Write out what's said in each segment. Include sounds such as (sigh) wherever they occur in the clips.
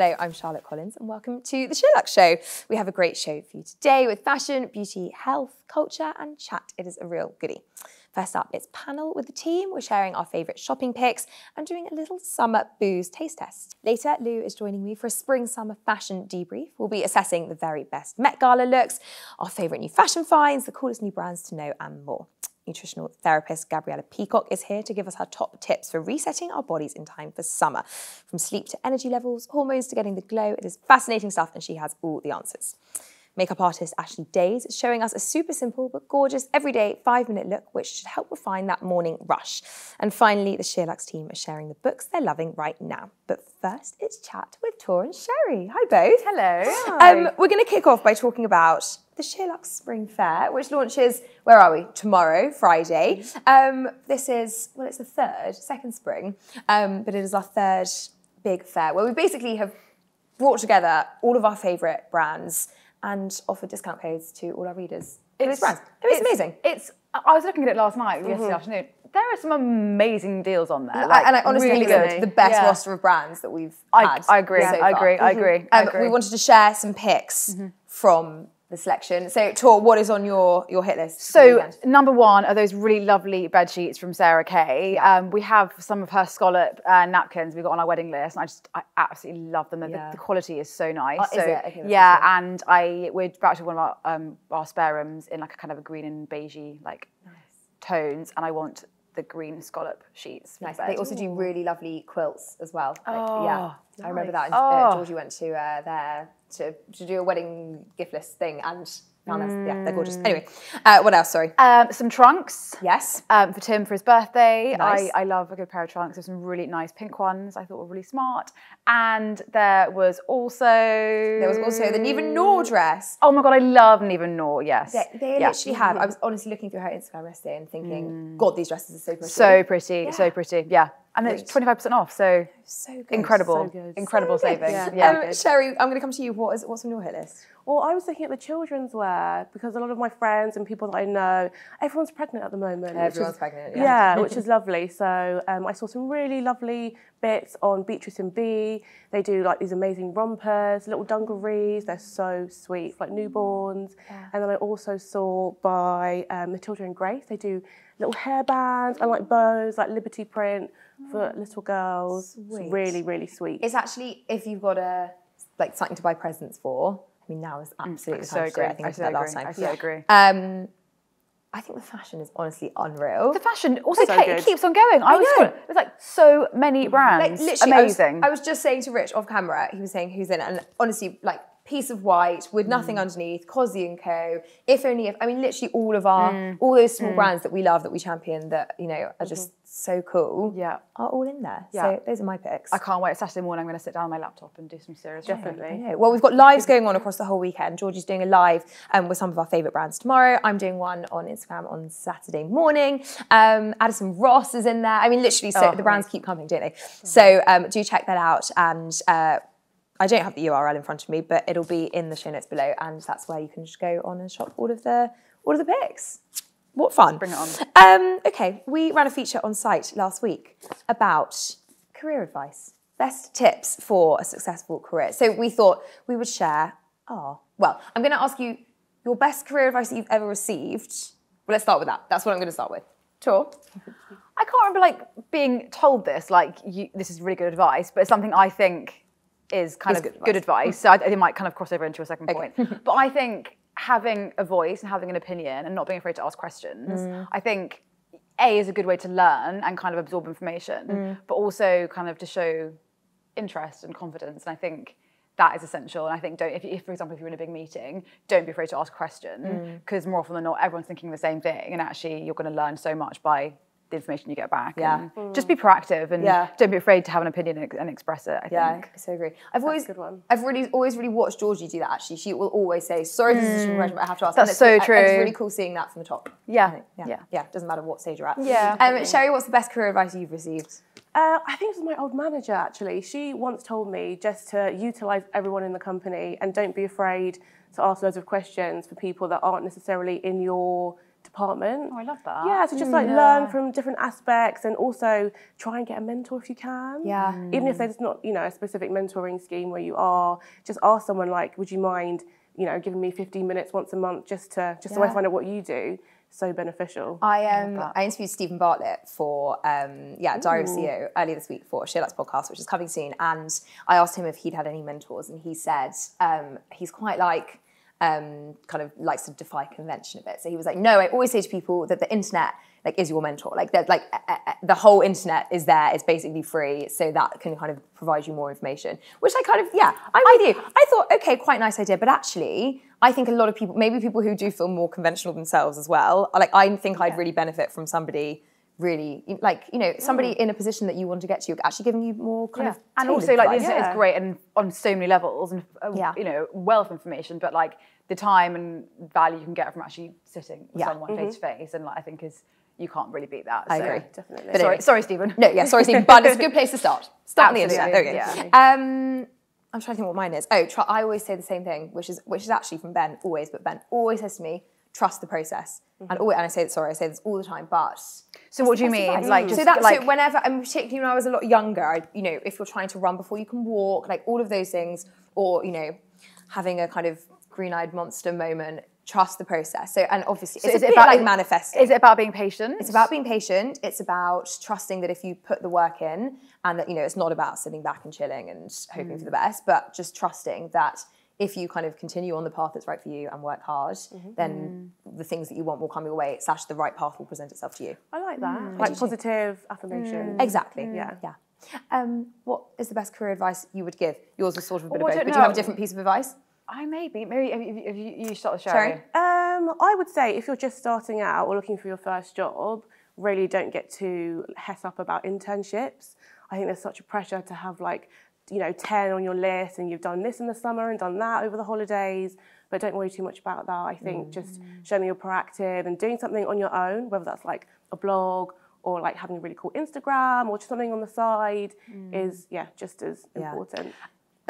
Hello, I'm Charlotte Collins and welcome to the SheerLuxe Show. We have a great show for you today with fashion, beauty, health, culture and chat. It is a real goodie. First up, it's panel with the team. We're sharing our favourite shopping picks and doing a little summer booze taste test. Later, Lu is joining me for a spring summer fashion debrief. We'll be assessing the very best Met Gala looks, our favourite new fashion finds, the coolest new brands to know, and more. Nutritional therapist Gabriela Peacock is here to give us her top tips for resetting our bodies in time for summer. From sleep to energy levels, hormones to getting the glow, it is fascinating stuff and she has all the answers. Makeup artist Ashley Dayes is showing us a super simple but gorgeous everyday five minute look which should help refine that morning rush. And finally, the SheerLuxe team are sharing the books they're loving right now. But first, it's chat with Tor and Sherri. Hi both. Hello. Um, we're going to kick off by talking about the SheerLuxe Spring Fair, which launches, where are we? Tomorrow, Friday. Um, this is, well, it's the third, second spring, um, but it is our third big fair where we basically have brought together all of our favourite brands and offered discount codes to all our readers. It's brands. It was amazing. It's. I was looking at it last night, yesterday afternoon. There are some amazing deals on there. Like, and I honestly really think it's the best Yeah. roster of brands that we've I, had. I agree. so I agree. I agree. I Um, agree. we wanted to share some picks from the selection. So, Tor, what is on your, your hit list? So number one are those really lovely bed sheets from Sarah K. Um, we have some of her scallop uh, napkins we got on our wedding list, and I just I absolutely love them. The- Yeah. The, quality is so nice. Oh, is so, it? Okay, yeah, awesome. and I we're about to one of our um, our spare rooms in like a kind of a green and beigey like tones, and I want the green scallop sheets. the Nice. They also do really lovely quilts as well. Like, Oh, yeah, I remember that. nice. Uh, Oh. Georgie went to uh, there to, to do a wedding gift list thing and us. Yeah, they're gorgeous. Anyway, uh, what else? Sorry. Um, some trunks. Yes. Um, for Tim for his birthday. Nice. I, I love a good pair of trunks. There's some really nice pink ones I thought were really smart. And there was also. There was also the Neve & Noor dress. Oh my god, I love Neve & Noor, yes. They, they Yeah. literally have. I was honestly looking through her Instagram yesterday and thinking, God, these dresses are so pretty. So pretty, Yeah. so pretty. Yeah. And it's 25% off, so so good. incredible. So good. Incredible So savings. Yeah. Yeah. Um, Sherri, I'm going to come to you. What is what's on your hit list? Well, I was looking at the children's wear because a lot of my friends and people that I know, everyone's pregnant at the moment. Everyone's is- pregnant, yeah. Yeah, which (laughs) is lovely. So um, I saw some really lovely bits on Beatrice and Bee. They do like these amazing rompers, little dungarees. They're so sweet, like newborns. Yeah. And then I also saw by um, Matilda and Grace, they do little hairbands and like bows, like Liberty print for little girls. It's Sweet. really, really sweet. It's actually if you've got a like something to buy presents for. I mean, now is absolutely the So time to do agree. I think I, I said that agree. last time. I so agree. Um, I think the fashion is honestly unreal. The fashion also So ke- keeps on going. I, was know. scrolling- There's like so many brands. Like literally, I was- Amazing. I was, just saying to Rich off camera. He was saying who's in it, and honestly, like piece of white with nothing Mm. underneath, Cossie and Co. If only if I mean, literally all of our Mm. all those small brands that we love that we champion that you know are just so cool. Mm-hmm. Yeah. are all in there. Yeah. So those are my picks. I can't wait. Saturday morning, I'm going to sit down on my laptop and do some serious. I Definitely. know. Well, we've got lives going on across the whole weekend. Georgie's doing a live um, with some of our favourite brands tomorrow. I'm doing one on Instagram on Saturday morning. Um, Addison Ross is in there. I mean, literally, so Oh, the brands keep coming, don't they? So um, do check that out. And uh, I don't have the URL in front of me, but it'll be in the show notes below, and that's where you can just go on and shop all of the all of the picks. What fun! Bring it on. Um, okay, we ran a feature on site last week about career advice, best tips for a successful career. So we thought we would share. Oh, well, I'm going to ask you your best career advice that you've ever received. Well, let's start with that. That's what I'm going to start with. Sure. I can't remember like being told this, like you, this is really good advice, but it's something I think is kind of good good advice. advice. So I, it might kind of cross over into a second point. (laughs) but I think having a voice and having an opinion and not being afraid to ask questions, Mm. I think A is a good way to learn and kind of absorb information, Mm. but also kind of to show interest and confidence. And I think that is essential. And I think don't, if, if for example, if you're in a big meeting, don't be afraid to ask a question Mm. because more often than not, everyone's thinking the same thing. And actually, you're going to learn so much by the information you get back. Yeah. And Just be proactive and Yeah. don't be afraid to have an opinion and, and express it. I Yeah, think. I so agree. I've always, a good one. I've really, always really watched Georgie do that. Actually, she will always say, "Sorry, this is a question, but I have to ask." That's And it's- so and- and It's really cool seeing that from the top. Yeah. Yeah, Yeah. yeah. Doesn't matter what stage you're at. Yeah. Um, Sherri, what's the best career advice you've received? Uh, I think it was my old manager actually. She once told me just to utilize everyone in the company and don't be afraid to ask loads of questions for people that aren't necessarily in your department. Oh, I love that. Yeah, so just like learn from different aspects and also try and get a mentor if you can. Yeah. Even if there's not, you know, a specific mentoring scheme where you are, just ask someone like, would you mind, you know, giving me 15 minutes once a month just to just so I find out what you do. So beneficial. I um I interviewed Steven Bartlett for um yeah Diary of CEO earlier this week for Sheerluxe podcast, which is coming soon, and I asked him if he'd had any mentors, and he said um, he's quite like um, kind of likes to defy convention a bit. So he was like, no, I always say to people that the internet like is your mentor. Like that, like uh, uh, the whole internet is there. It's basically free, so that can kind of provide you more information. Which I kind of yeah, I'm with you. I thought okay, quite nice idea, but actually. I think a lot of people, maybe people who do feel more conventional themselves as well, like I think I'd really benefit from somebody really, like you know, somebody in a position that you want to get to, actually giving you more kind Yeah. of and also like internet Yeah. is great and on so many levels and uh, Yeah. you know wealth of information but like the time and value you can get from actually sitting with Yeah. someone face to face and like I think is you can't really beat that I so- agree. Definitely. But sorry anyway. sorry Steven No, yeah, sorry, Steven. but it's a good place to start. (laughs) Start on the internet. There we Absolutely, go. Um, I'm trying to think what mine is. Oh, try, I always say the same thing, which is which is actually from Ben always, but Ben always says to me, trust the process. And mm-hmm. always, and I say sorry, I say this all the time, but so what do you mean advice. like just so that's like so whenever, and particularly when I was a lot younger, I, you know, if you're trying to run before you can walk, like all of those things, or you know, having a kind of green-eyed monster moment, trust the process. So, and obviously, so it's is a it bit about like manifesting. is it about being patient It's about being patient. It's about trusting that if you put the work in, and that you know, it's not about sitting back and chilling and hoping for mm. the best, but just trusting that if you kind of continue on the path that's right for you and work hard, mm-hmm. then mm. the things that you want will come your way. Slash, the right path will present itself to you. I like that. Mm. Like positive affirmation. Mm. Exactly. Yeah. Yeah. Um, what is the best career advice you would give? Yours was sort of a bit Oh, of both, don't but do you have a different piece of advice? I maybe maybe have you, have you, you start with Sherri? Sherri Um, I would say if you're just starting out or looking for your first job, really don't get too het up about internships. I think there's such a pressure to have like, you know, 10 on your list and you've done this in the summer and done that over the holidays. But don't worry too much about that. I think mm. just showing that you're proactive and doing something on your own, whether that's like a blog or like having a really cool Instagram or just something on the side, mm. is yeah, just as Yeah. important.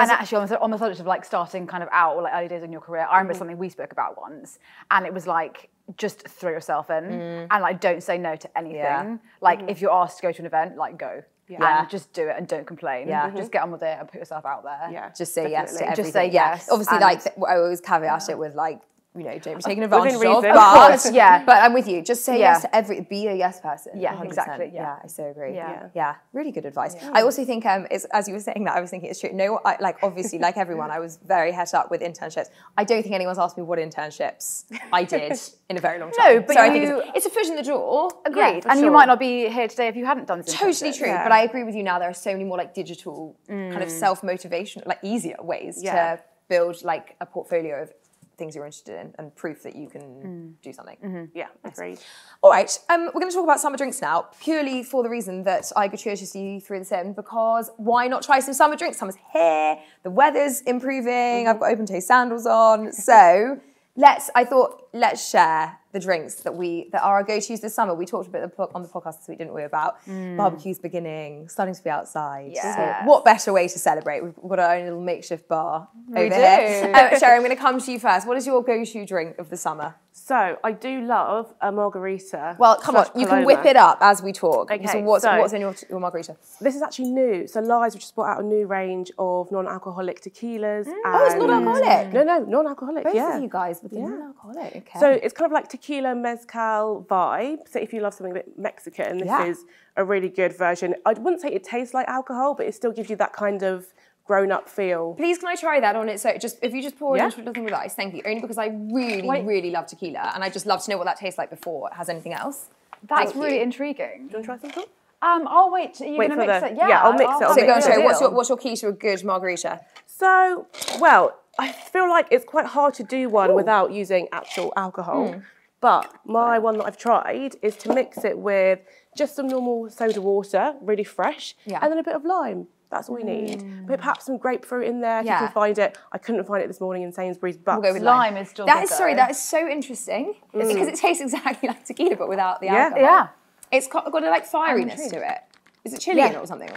And actually, on the, on the subject of like starting kind of out or like early days in your career, I remember mm. something we spoke about once, and it was like just throw yourself in and like don't say no to anything. Yeah. Like mm-hmm. if you're asked to go to an event, like go. Yeah. And just do it and don't complain. Yeah. Just mm-hmm. get on with it and put yourself out there. Yeah. Just say yes to everything. Just say yes, Obviously, and- like I always caveat it with like, you know, don't be taken advantage of. reason. But, yeah. (laughs) But I'm with you. Just say Yeah. yes to every. Be a yes person. Yeah, 100%. exactly, yeah. I so agree. Yeah. yeah, Really good advice. I also think, um, it's, as you were saying that, I was thinking it's true. No, I, like obviously, like everyone, I was very het up with internships. I don't think anyone's asked me what internships I did in a very long (laughs) time. No, but so I think you- it's, it's a foot in the door. Agreed. and you might not be here today if you hadn't done this. Totally true, Yeah. but I agree with you now. There are so many more like digital kind of self motivation, like easier ways Yeah. to build like a portfolio of things you're interested in and proof that you can mm. do something. Mm-hmm. Yeah, agreed. All right, um, we're going to talk about summer drinks now, purely for the reason that I gratuitously threw this in because why not try some summer drinks? Summer's here, the weather's improving, I've mm-hmm. got open toe sandals on, so (laughs) let's. I thought let's share the drinks that we that are our go-to's this summer. We talked a bit on the podcast this week, didn't we, about barbecues beginning, starting to be outside. Yes. So what better way to celebrate? We've got our own little makeshift bar over do. here. Uh, (laughs) Sherri, I'm going to come to you first. What is your go-to drink of the summer? So I do love a margarita. Well, come on, you can whip it up as we talk. Okay, so what's so- what's in your, your margarita? This is actually new. So Lyres, we just brought out a new range of non-alcoholic tequilas. Mm. Oh, it's non-alcoholic. No, no, non-alcoholic. Both yeah. of you guys with the Yeah. non-alcoholic. Okay. So it's kind of like tequila mezcal vibe. So if you love something a bit Mexican, this Yeah. is a really good version. I wouldn't say it tastes like alcohol, but it still gives you that kind of grown-up feel. Please, can I try that on its So Just if you just pour it Yeah. into nothing with ice, thank you. Only because I really, Wait. really love tequila, and I just love to know what that tastes like before it has anything else. That's Thank really you. intriguing. Do you want to try something? Um, I'll wait. You're Wait gonna for mix the- it. Yeah, yeah, I'll mix it, I'll So mix go on, it. Sherri. What's your what's your key to a good margarita? So, well, I feel like it's quite hard to do one without using actual alcohol. Hmm. But my one that I've tried is to mix it with just some normal soda water, really fresh, Yeah. and then a bit of lime. That's all we need. But mm. perhaps some grapefruit in there if Yeah. you can find it. I couldn't find it this morning in Sainsbury's, but We'll go with Lime is still That good, sorry. That is so interesting mm. because it tastes exactly (laughs) like tequila, but without the Yeah. alcohol. Yeah. It's got, got a like firiness to it. Is it chili Yeah. or something?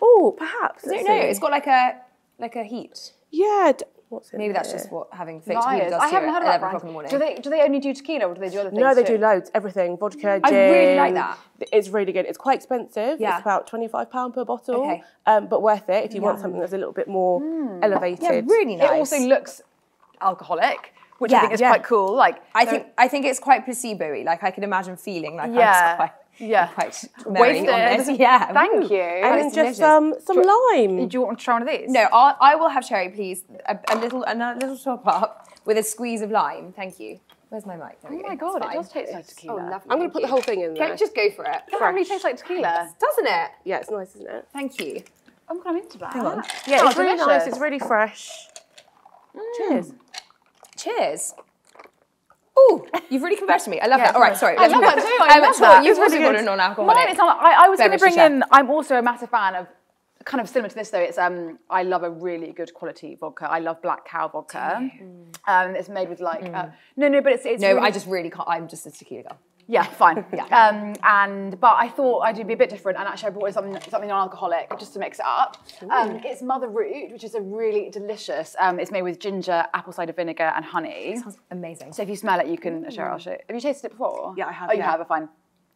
oh, perhaps. I don't know. It's got like a like a heat. Yeah, d- What's it? Maybe that's here? just what having fake tequila Lyres. does I to you haven't at heard 11 about o'clock in the morning. Do they do they only do tequila or do they do other things? No, they too? do loads, everything, vodka, I gin. really like that. It's really good. It's quite expensive. Yeah. It's about £25 per bottle, Okay. um, but worth it if you want something that's a little bit more elevated. yeah, really nice. It also looks alcoholic, which Yeah, I think is yeah. quite cool. Like I so- think I think it's quite placebo-y. Like I can imagine feeling like I Yeah, quite, yeah. quite merry on this. (laughs) Yeah, Thank you. And then it's just delicious. um, some lime. Do you want to try one of these? No, I'll, I will have cherry, please. A, a little a little top up with a squeeze of lime. Thank you. Where's my mic? There Oh go. my It's god, it does taste like tequila. Oh, lovely. I'm going to put the whole thing in there. Don't just go for it. It really tastes like tequila. Doesn't it? Yeah, it's nice, isn't it? Thank you. I'm kind of into that. Hang on. Yeah, Oh, it's really nice. It's really fresh. Cheers. Cheers. Oh, you've really converted me. I love that. All right, sorry. I love that too. I Um, love that. You've really got a non-alcoholic. Mine is not, I, I was going to bring in. I'm also a massive fan of. Kind of similar to this though, it's um I love a really good quality vodka. I love Black Cow vodka. Um, it's made with like uh, no no, but it's it's No, really- I just really can't. I'm just a tequila girl. Yeah, fine. (laughs) Um, and but I thought I'd be a bit different, and actually I brought in something something non-alcoholic just to mix it up. Um, it's Mother Root, which is a really delicious. Um, it's made with ginger, apple cider vinegar, and honey. Sounds amazing. So if you smell it, you can share. I'll show. You. Have you tasted it before? Yeah, I have, Oh, you yeah. have. Fine.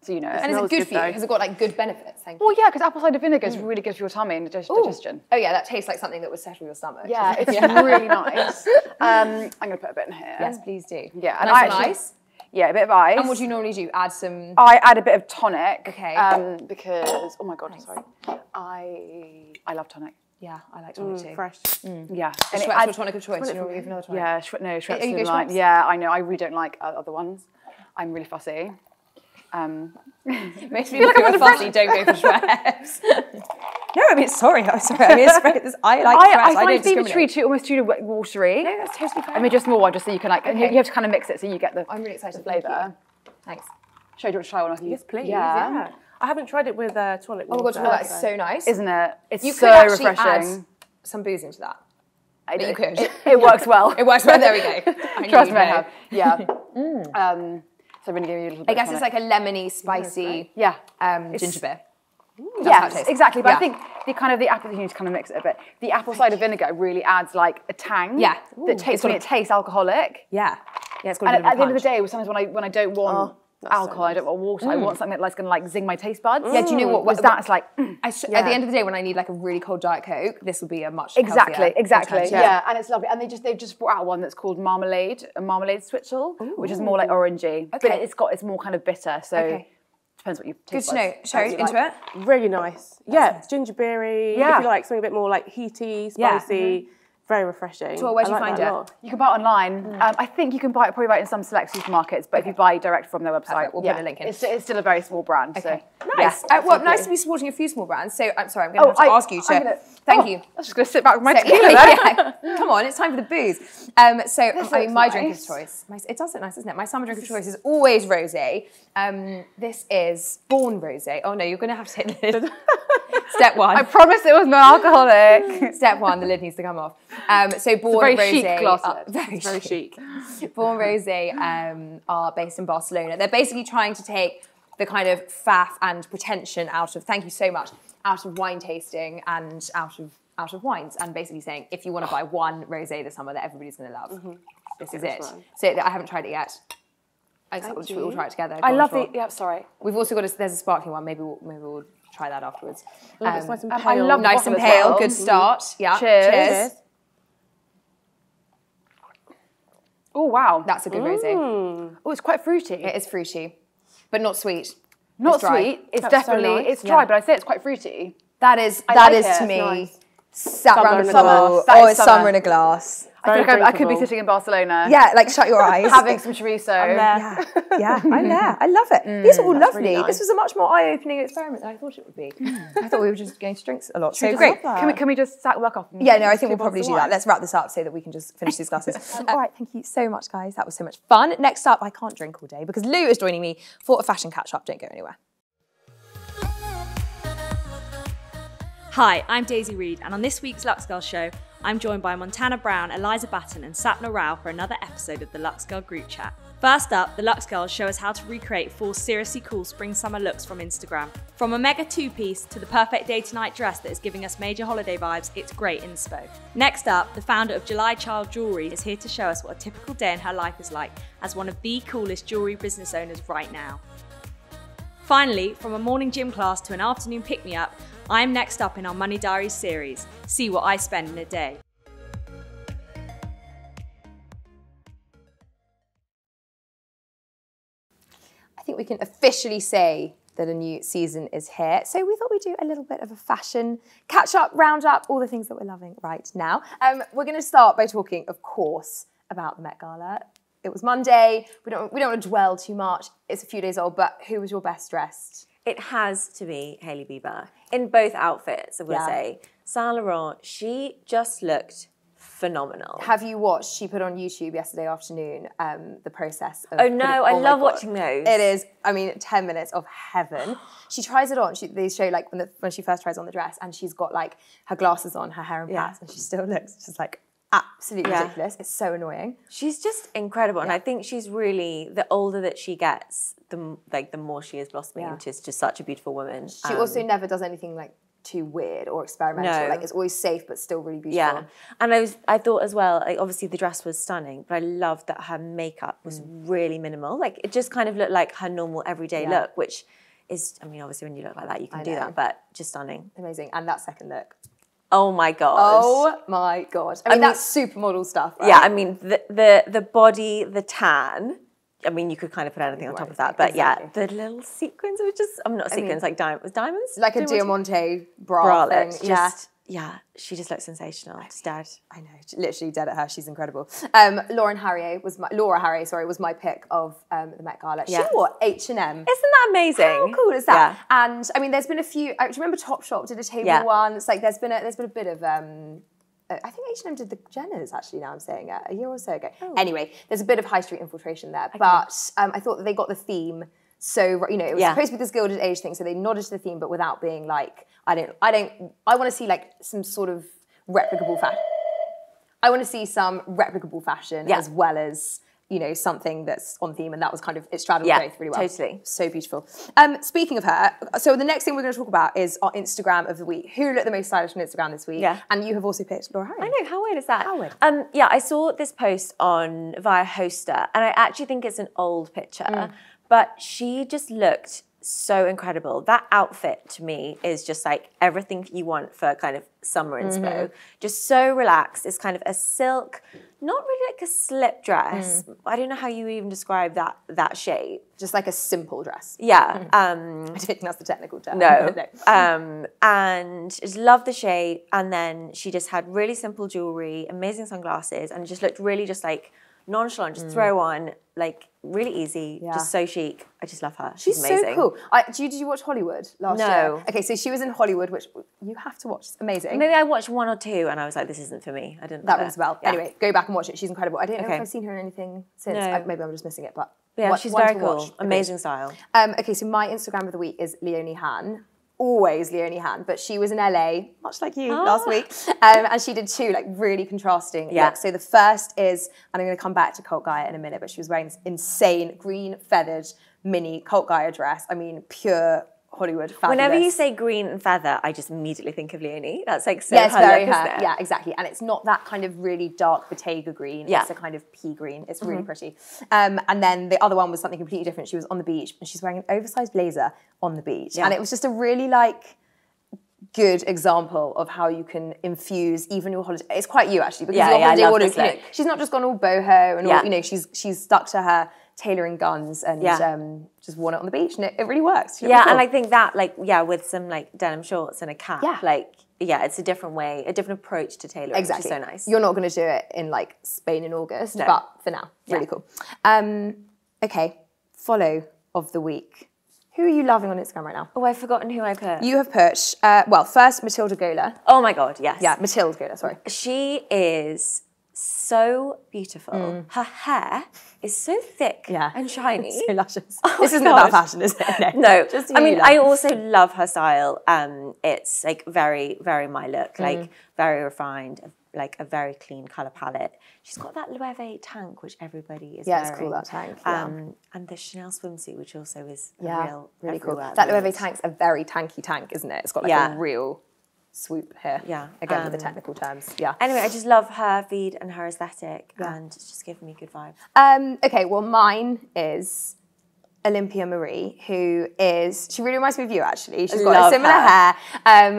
So you know. and it. is it good for you? Has it got like good benefits? Thank you. Well, yeah, because apple cider vinegar is really good for your tummy and dig- digestion. Oh yeah, that tastes like something that would settle your stomach. Yeah, (laughs) it's really nice. (laughs) Um, I'm gonna put a bit in here. Yes, please do. Yeah, and nice I and actually- ice. Yeah, a bit of ice. And what do you normally do? Add some. I add a bit of tonic. Okay. Um, because oh my god, I'm sorry. I I love tonic. Yeah, I like tonic too. Mm, Fresh. Yeah. And Schweppes it your adds- tonic of choice. You normally go for another tonic. Yeah, Schwe- no, Schweppes you like, Schweppes? yeah, I know. I really don't like uh, other ones. I'm really fussy. Um, Most people who are fussy don't go for (laughs) Schweppes. (laughs) no, I mean sorry. I'm sorry. I mean it's very, I like Schweppes. (laughs) I, I I, find don't Fever Tree too almost too watery. No, that's totally fair. I mean, just more one, just so you can like, you- Okay. you have to kind of mix it so you get the, I'm really excited. the Thank you. flavour. Thanks. Show you want to try one of you? Yes, please. Yeah. Yeah. I haven't tried it with uh, tonic Oh my water. god, that's so nice. Isn't it? It's you so could actually refreshing. add some booze into that. I you could. It, it works well. (laughs) It works well. There we go. (laughs) I knew Trust you'd me, I have. Yeah. Um, so I'm going to give you a little bit I guess of it's like a lemony, spicy Yeah. um, ginger beer. Yes, exactly. But Yeah. I think the kind of the apple, you need to kind of mix it a bit. The apple cider vinegar really adds like a tang. Yeah. That It's tastes got when it tastes alcoholic. Yeah. Yeah, it's got a And bit at, of the end of the day, sometimes when I when I don't want Oh, that's so alcohol, I don't want water. I want something that's going to like zing my taste buds. Yeah, do you know what- what- that's like mm, I sh- At the end of the day, when I need like a really cold diet coke, this would be a much exactly, exactly. alternative. Yeah. and it's lovely. And they just they've just brought out one that's called marmalade, a marmalade switchel, which is more like orangey, but it's got it's more kind of bitter. So Okay. Depends what you. Good taste to know. buds- Sherri, you into like. it. Really nice. yeah, it's ginger beery. Yeah. If you like something a bit more like heaty, Yeah. spicy, mm-hmm. Very refreshing. So where do you like find it? lot. You can buy it online. Um, I think you can buy it probably buy it in some select supermarkets, but if you buy direct from their website, Perfect. We'll put a link in. It's, it's still a very small brand. Okay. So Nice. Yeah, uh, well, nice to be supporting a few small brands. So I'm sorry, I'm going to Oh, have to I- ask you to. Gonna- Thank oh, you. I was just going to sit back with my So- tequila. (laughs) yeah, Come on, it's time for the booze. Um, so, I mean, looks my drink of choice. My, it does look nice, doesn't it? My summer drink of choice is always rosé. Um, this is Born Rosé. Oh no, you're going to have to take the lid. (laughs) Step one. I promise it was non-alcoholic. Step one, the lid needs to come off. Um, so Born very Rosé. chic glass are- lid. (laughs) very, Very chic. chic. (laughs) Born Rosé um, are based in Barcelona. They're basically trying to take the kind of faff and pretension out of, thank you so much, out of wine tasting and out of out of wines, and basically saying if you want to buy one rosé this summer that everybody's going to love, this is it. one. So I haven't tried it yet. I should we all you. try it together? I Go on, love Siobhan. the. Yeah, sorry. We've also got a, there's a sparkling one. Maybe we'll, maybe we'll try that afterwards. Oh, it's nice and um, I pale. love nice and pale. well. Good start. Yeah. Cheers. Cheers. Oh wow. That's a good rosé. Mm. oh, it's quite fruity. It is fruity, but not sweet. Not It's sweet. It's That's so definitely nice. it's dry, Yeah. but I'd say it's quite fruity. That is I that like is it. to me nice. sat Summer round in the a summer. glass. Oh, that Oh, summer summer. in a glass. I feel like I, I could be sitting in Barcelona. Yeah, like shut your (laughs) eyes. Having some chorizo. yeah, (laughs) yeah, I'm there. I love it. Mm, these are all lovely. really This was a much more eye-opening experiment than I thought it would be. Mm. I thought we were just going to drinks a lot. So great. Can we can we just sack work off? and Yeah, no, I think we'll probably do that. Let's wrap this up so that we can just finish these glasses. (laughs) all right, thank you so much, guys. That was so much fun. Next up, I can't drink all day because Lu is joining me for a fashion catch-up. Don't go anywhere. Hi, I'm Daisy Reed, and on this week's Lux Girl Show, I'm joined by Montana Brown, Eliza Batten, and Sapna Rao for another episode of the Lux Girl Group Chat. First up, the Lux Girls show us how to recreate four seriously cool spring summer looks from Instagram. From a mega two piece to the perfect day to night dress that is giving us major holiday vibes, it's great inspo. Next up, the founder of July Child Jewelry is here to show us what a typical day in her life is like as one of the coolest jewelry business owners right now. Finally, from a morning gym class to an afternoon pick me up, I'm next up in our Money Diaries series. See what I spend in a day. I think we can officially say that a new season is here. So we thought we'd do a little bit of a fashion catch up, round up, all the things that we're loving right now. Um, we're going to start by talking, of course, about the Met Gala. It was Monday. We don't we don't want to dwell too much. It's a few days old, but who was your best dressed? It has to be Hailey Bieber in both outfits. I would Yeah. say Saint Laurent. She just looked phenomenal. Have you watched? She put on YouTube yesterday afternoon um, the process. Of Oh, no, putting- I love God. watching those. It is. I mean, ten minutes of heaven. (gasps) She tries it on. She, they show like when, the, when she first tries on the dress, and she's got like her glasses on, her hair in Yeah. plaits, and she still looks just like absolutely Yeah. ridiculous. It's so annoying. She's just incredible, and I think she's really the older that she gets, the like the more she is blossoming Yeah. into just such a beautiful woman. She Um, also never does anything like too weird or experimental. No. Like it's always safe but still really beautiful. Yeah, and I was I thought as well. Like obviously the dress was stunning, but I loved that her makeup was really minimal. Like it just kind of looked like her normal everyday Mm. Yeah. look, which is I mean obviously when you look like that you can I do know. that, but just stunning. Amazing. And that second look. Oh my god. Oh my god. I mean, mean- that's supermodel stuff. Right? Yeah, I mean the the the body, the tan. I mean, you could kind of put anything on top of that, but Exactly. yeah, the little sequins were just. I'm not sequins, like diamonds. Diamonds, like a Diamante? Diamante bra, bralette. thing. Just yeah, she just looks sensational. Just dead. I know, literally dead at her. She's incredible. Um, Lauren Harrier was my Laura Harrier, sorry, was my pick of um, the Met Gala. Yeah. She wore H and M. Isn't that amazing? How cool is that? And I mean, there's been a few. I remember Topshop did a table Yeah. once. Like, there's been a there's been a bit of. Um, uh, I think H and M did the Jenners actually. Now I'm saying it a year or so ago. Oh. Anyway, there's a bit of high street infiltration there, but um, I thought that they got the theme. So you know, it was Yeah. supposed to be this gilded age thing. So they nodded to the theme, but without being like, I don't, I don't, I want to see like some sort of replicable fashion. I want to see some replicable fashion Yeah. as well as you know something that's on theme, and that was kind of it straddled Yeah, both really well. totally. so beautiful. Um, speaking of her, so the next thing we're going to talk about is our Instagram of the week. Who looked the most stylish on Instagram this week? Yeah. and you have also picked Laura. I know, how weird is that? How weird. Um, yeah, I saw this post on via Hoster, and I actually think it's an old picture, Mm. But she just looked so incredible. That outfit to me is just like everything you want for kind of summer inspo. Mm-hmm. Just so relaxed. It's kind of a silk, not really like a slip dress. Mm. I don't know how you even describe that that shape. Just like a simple dress. Yeah. Um, (laughs) I don't think that's the technical term. no. (laughs) um, and just loved the shape. And then she just had really simple jewelry, amazing sunglasses, and just looked really just like nonchalant, just throw on, like really easy, Mm. Yeah. just so chic. I just love her. She's She's, amazing. so cool. I, did, you, did you watch Hollywood last No. year? Okay, so she was in Hollywood, which you have to watch. It's amazing. Maybe I watched one or two and I was like, this isn't for me. I didn't that love rings it. a bell. Yeah. Anyway, go back and watch it. She's incredible. I don't know if I've seen her in anything since. No. I- maybe I'm just missing it, but Yeah, one- she's very cool. watch. Amazing style. Um, okay, so my Instagram of the week is Leonie Hanne. Always Leonie Hanne, but she was in LA, much like you last week, um, and she did two like really contrasting Ah. Yeah. looks. So the first is, and I'm going to come back to Cult Gaia in a minute, but she was wearing this insane green feathered mini Cult Gaia dress. I mean, pure Hollywood. Fabulous. Whenever you say green and feather, I just immediately think of Leonie. That's like so yeah, it's her very look, her. Yeah, exactly. And it's not that kind of really dark Bottega green. Yeah. It's a kind of pea green. It's really pretty. Um, and then the other one was something completely different. She was on the beach and she's wearing an oversized blazer on the beach. And it was just a really like good example of how you can infuse even your holiday. It's quite you actually because Yeah, your yeah, holiday love order, this you know, she's not just gone all boho and all, you know, she's she's stuck to her tailoring guns and Yeah. um, just worn it on the beach and it, it really works. Yeah, cool. and I think that, like, yeah, with some like denim shorts and a cap, Yeah. like, yeah, it's a different way, a different approach to tailoring. Exactly. So nice. You're not going to do it in like Spain in August, No. but for now, really cool. Um, okay, follow of the week. Who are you loving on Instagram right now? oh, I've forgotten who I put. You have put, uh, well, first Matilda Gola. oh my god, yes. Yeah, Matilda Gola, sorry. She is so beautiful. Her hair is so thick Mm. Yeah. and shiny. (laughs) so luscious. Oh this isn't about fashion, is it? (laughs) No, Just I mean. I also love her style. Um, it's like very, very my look, Mm. like very refined, like a very clean color palette. She's got that Loewe tank, which everybody is Yeah, it's wearing. cool, that tank, yeah. Um, and the Chanel swimsuit, which also is Yeah, real, really cool. That. Loewe tank's a very tanky tank, isn't it? It's got like Yeah. a real swoop here. Yeah, Again, with the um, technical terms. Yeah. Anyway, I just love her feed and her aesthetic, and it's just giving me good vibes. Um, okay, well, mine is Olympia Marie, who is, she really reminds me of you actually. She's got Love a similar her. hair.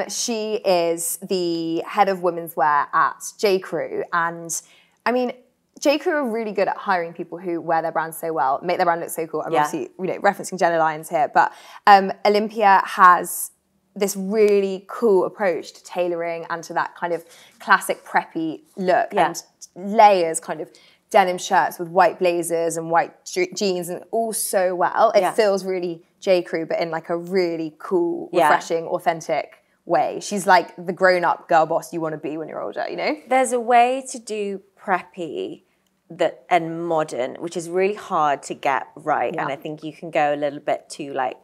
Um, she is the head of women's wear at J. Crew. And I mean, J. Crew are really good at hiring people who wear their brand so well, make their brand look so cool. I'm Yeah. obviously, you know, referencing Jenna Lyons here, but um, Olympia has this really cool approach to tailoring and to that kind of classic preppy look Yeah. and layers kind of denim shirts with white blazers and white jeans and all so well. It Yeah. feels really J. Crew, but in like a really cool, Yeah. refreshing, authentic way. She's like the grown-up girl boss you want to be when you're older, you know? There's a way to do preppy that and modern, which is really hard to get right. And I think you can go a little bit too like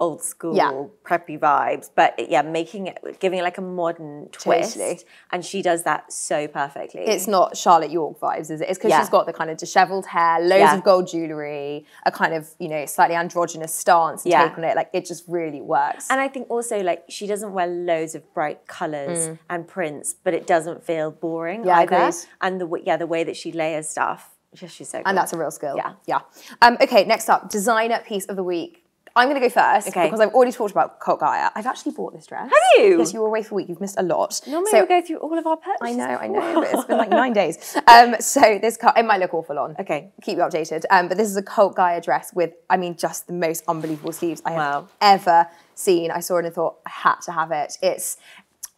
old school Yeah. preppy vibes. But yeah, making it giving it like a modern twist. Totally. And she does that so perfectly. It's not Charlotte York vibes, is it? It's because Yeah. she's got the kind of dishevelled hair, loads Yeah. of gold jewellery, a kind of, you know, slightly androgynous stance and Yeah. take on it. Like, it just really works. And I think also like she doesn't wear loads of bright colours Mm. and prints, but it doesn't feel boring Yeah, either. agreed. And the yeah, the way that she layers stuff, just she's so cool. And that's a real skill. Yeah. Yeah. Um, okay, next up, designer piece of the week. I'm going to go first Okay. because I've already talked about Cult Gaia. I've actually bought this dress. Have you? Yes, you were away for a week. You've missed a lot. Normally so we go through all of our purchases. I know, I know, but it's been like nine (laughs) days. Um, so this cut, it might look awful on. Okay. Keep you updated. Um, but this is a Cult Gaia dress with, I mean, just the most unbelievable sleeves I have Wow. ever seen. I saw it and I thought I had to have it. It's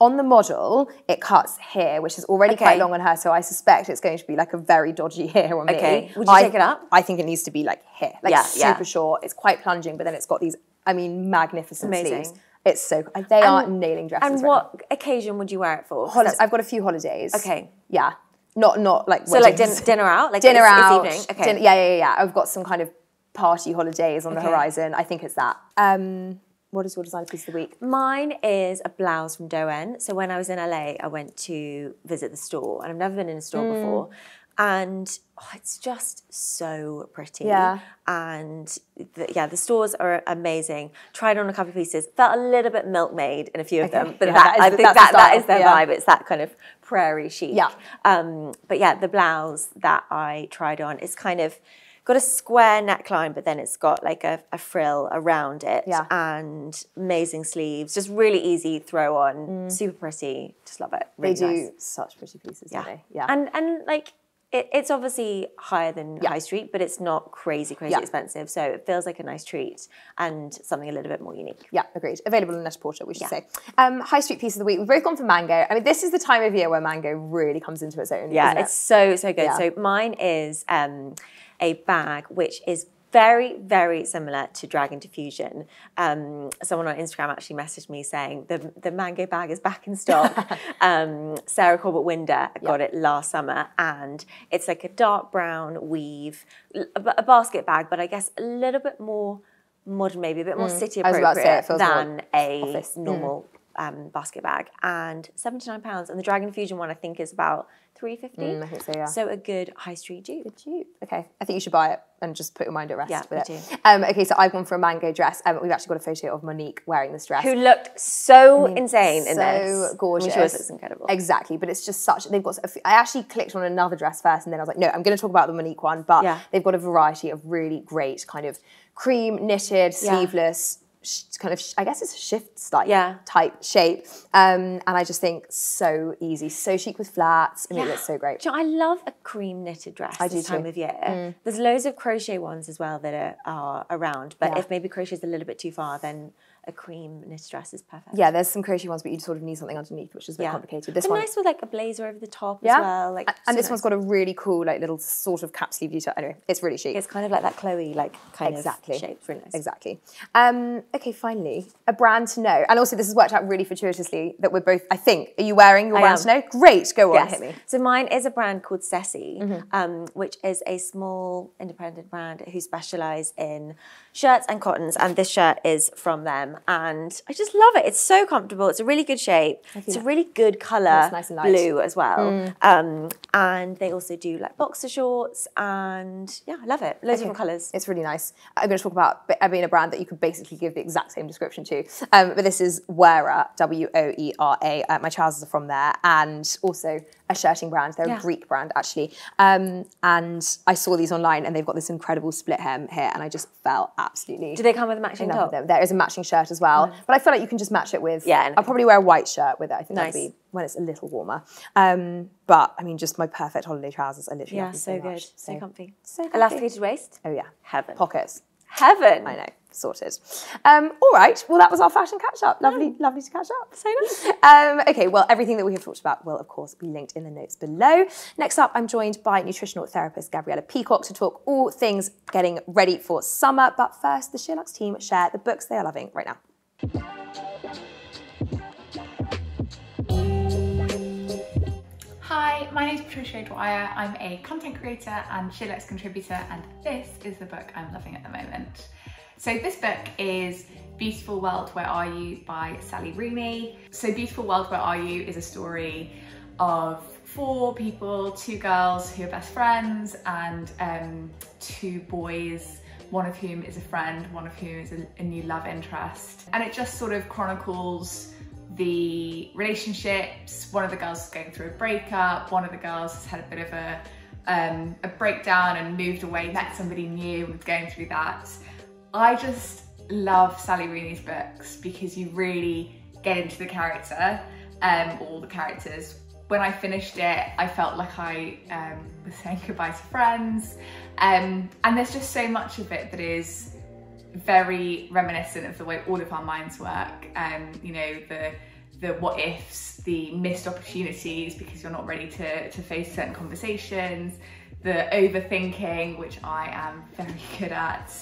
on the model, it cuts here, which is already quite Okay. long on her, so I suspect it's going to be like a very dodgy (laughs) here on me. Okay. Would you I- take it up? I think it needs to be like here, like Yeah, super yeah. short. It's quite plunging, but then it's got these, I mean, magnificent Amazing. sleeves. It's so they are nailing dresses. And right what now. occasion would you wear it for? Holi- I've got a few holidays. Okay. Yeah. Not not like so like din- dinner out, like dinner it's out. evening. Okay. din- yeah, yeah, yeah, yeah. I've got some kind of party holidays on the horizon. I think it's that. Um, what is your designer piece of the week? Mine is a blouse from Doen. So when I was in LA, I went to visit the store, and I've never been in a store Mm. before. And oh, it's just so pretty. Yeah. And the, yeah, the stores are amazing. Tried on a couple of pieces. Felt a little bit milkmaid in a few of Okay. them, but Yeah, that, that is I think the that, that is their Yeah. vibe. It's that kind of prairie chic. Yeah. Um, but yeah, the blouse that I tried on is kind of got a square neckline, but then it's got like a, a frill around it. Yeah. And amazing sleeves, just really easy throw on, super pretty. Just love it. They Really do nice. such pretty pieces, Yeah. they? Yeah. And and like it, it's obviously higher than Yeah. high street, but it's not crazy, crazy Yeah. expensive. So it feels like a nice treat and something a little bit more unique. Yeah, agreed. Available in Net Porter, we should Yeah. say. Um, high street piece of the week. We've both gone for mango. I mean, this is the time of year where mango really comes into its own. Yeah, it? it's so so good. So mine is um, a bag which is very very similar to Dragon Diffusion. Um, someone on Instagram actually messaged me saying the the mango bag is back in stock. (laughs) um, Sarah Corbett Winder got it last summer, and it's like a dark brown weave, a, a basket bag, but I guess a little bit more modern, maybe a bit more city Mm. About to say, appropriate than a office. Mm. normal um, basket bag, and seventy nine pounds. And the Dragon Diffusion one I think is about three fifty. Mm, I think so, yeah. So a good high street dupe. Cute. Okay, I think you should buy it and just put your mind at rest Yeah, with it. Um, okay, so I've gone for a mango dress. Um, we've actually got a photo of Monique wearing this dress. Who looked so insane in this. so gorgeous. I mean, she looks incredible. Exactly, but it's just such. They've got. a few- I actually clicked on another dress first, and then I was like, no, I'm going to talk about the Monique one. But Yeah. they've got a variety of really great kind of cream knitted, sleeveless. Sh- Kind of, sh- I guess it's a shift style Yeah. type shape, um, and I just think so easy, so chic with flats. I mean, it looks so great. You know, I love a cream knitted dress I this time too. Mm. of year. There's loads of crochet ones as well that are, are around, but Yeah. if maybe crochet is a little bit too far, then a cream knitted dress is perfect. Yeah, there's some crochet ones, but you sort of need something underneath, which is a bit Yeah. complicated. This But one, nice with like a blazer over the top yeah, as well. Like, and this nice. one's got a really cool, like little sort of cap sleeve detail. Anyway, it's really chic. It's kind of like that Chloe like kind exactly of shape. It's really nice. Exactly. Um, okay, finally, a brand to know. And also, this has worked out really fortuitously that we're both, I think, are you wearing your I brand am. to know? Great, go on, Yes. hit me. So mine is a brand called Ceci, Mm-hmm. um, which is a small independent brand who specialise in shirts and cottons. And this shirt is from them, and I just love it. It's so comfortable. It's a really good shape. It's a really good colour, It's nice and light. Mm. blue as well. Um, and they also do like boxer shorts, and yeah, I love it. Loads of different colours. It's really nice. I'm going to talk about b- being a brand that you could basically give the exact same description to. Um, but this is Woera, W O E R A. Uh, my trousers are from there, and also a shirting brand. They're Yeah. a Greek brand actually. Um, and I saw these online, and they've got this incredible split hem here, and I just fell absolutely. Do they come with a matching in top? them. There is a matching shirt as well, but I feel like you can just match it with. Yeah. I'll probably wear a white shirt with it. I think Nice. that'd be when it's a little warmer. Um, but I mean, just my perfect holiday trousers. I literally Yeah, so so, good. much. So comfy. So comfy. Elasticated waist. Oh yeah, Heaven. pockets. Heaven. I know, sorted. Um, all right, well, that was our fashion catch up. Lovely, lovely to catch up. So nice. Um, okay, well, everything that we have talked about will, of course, be linked in the notes below. Next up, I'm joined by nutritional therapist Gabriela Peacock to talk all things getting ready for summer. But first, the SheerLuxe team share the books they are loving right now. My name is Patricia Dwyer. I'm a content creator and SheerLuxe contributor, and this is the book I'm loving at the moment. So, this book is Beautiful World, Where Are You by Sally Rooney. So, Beautiful World, Where Are You is a story of four people, two girls who are best friends, and um, two boys one of whom is a friend, one of whom is a, a new love interest. And it just sort of chronicles the relationships. One of the girls is going through a breakup, one of the girls has had a bit of a, um, a breakdown and moved away, met somebody new and was going through that. I just love Sally Rooney's books because you really get into the character, um, all the characters. When I finished it, I felt like I um, was saying goodbye to friends. Um, and there's just so much of it that is very reminiscent of the way all of our minds work. Um, you know, the the what ifs, the missed opportunities because you're not ready to, to face certain conversations, the overthinking, which I am very (laughs) good at.